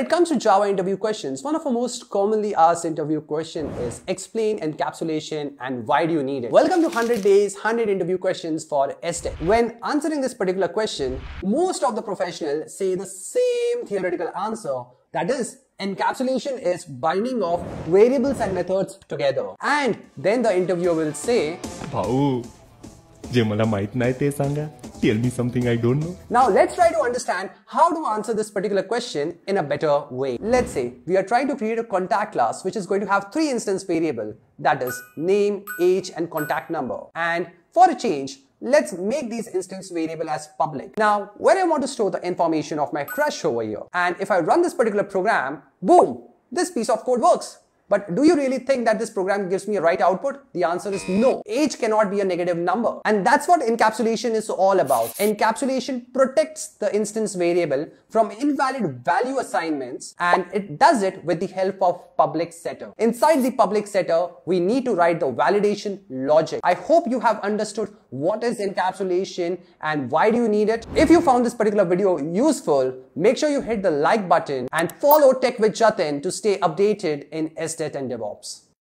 When it comes to Java interview questions, one of our most commonly asked interview question is explain encapsulation and why do you need it? Welcome to 100 days, 100 interview questions for SDET. When answering this particular question, most of the professionals say the same theoretical answer that is encapsulation is binding of variables and methods together. And then the interviewer will say, भाऊ, je mala माहित Tell me something I don't know. Now let's try to understand how to answer this particular question in a better way. Let's say we are trying to create a contact class which is going to have three instance variable that is name, age and contact number. And for a change, let's make these instance variable as public. Now, where I want to store the information of my crush over here, and if I run this particular program, boom, this piece of code works. But do you really think that this program gives me a right output? The answer is no. Age cannot be a negative number. And that's what encapsulation is all about. Encapsulation protects the instance variable from invalid value assignments and it does it with the help of public setter. Inside the public setter, we need to write the validation logic. I hope you have understood what is encapsulation and why do you need it. If you found this particular video useful, make sure you hit the like button and follow Tech with Jatin to stay updated in SDET and DevOps.